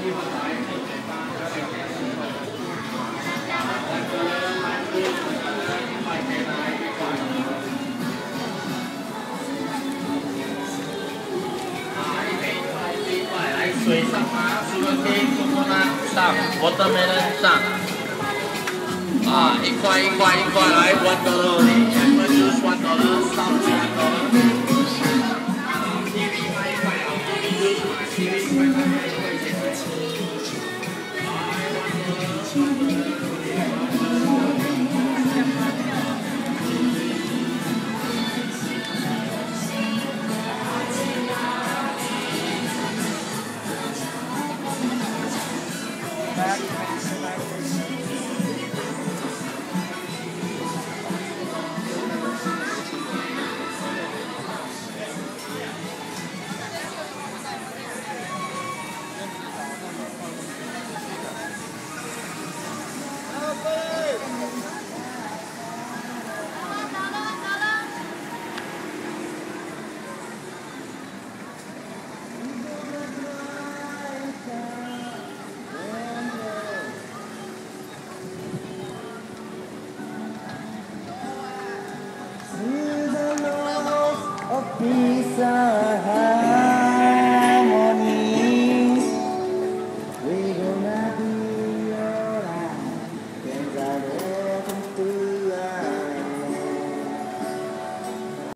啊！一块一块一块来！最多了，最多了，上！我都没能上啊！啊！一块一块一块来！最多了，最多了，上！back. desire.